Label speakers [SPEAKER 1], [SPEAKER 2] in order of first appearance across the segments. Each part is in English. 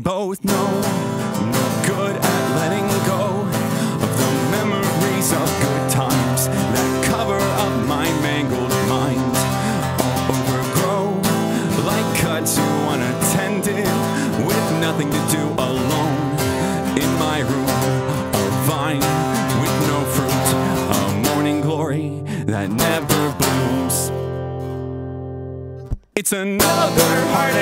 [SPEAKER 1] both know I'm no good at letting go of the memories of good times that cover up my mangled mind. I'll overgrow like cuts to unattended with nothing to do alone in my room. A vine with no fruit, a morning glory that never blooms. It's another heart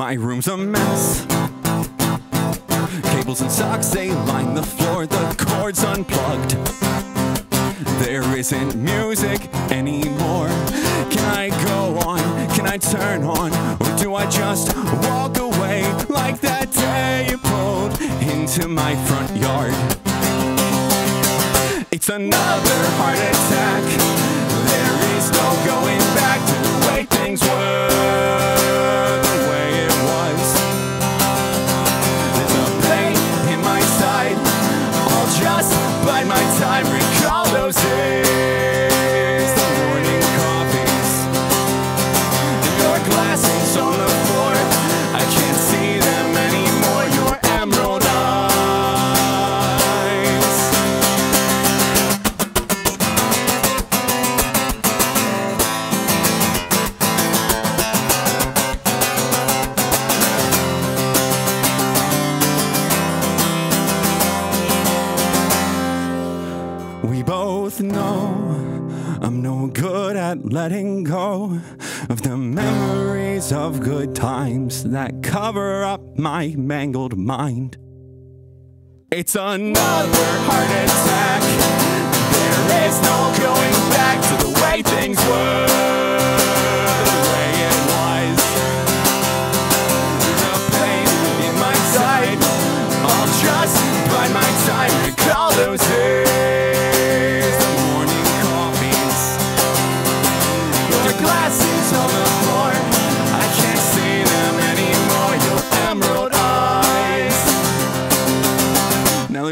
[SPEAKER 1] My room's a mess. Cables and socks, they line the floor, the cord's unplugged. There isn't music anymore. Can I go on? Can I turn on? Or do I just walk away like that day you pulled into my front yard? It's another heart attack. Recall We both know I'm no good at letting go of the memories of good times that cover up my mangled mind. It's another heart attack. There is no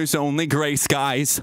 [SPEAKER 1] there's only gray skies.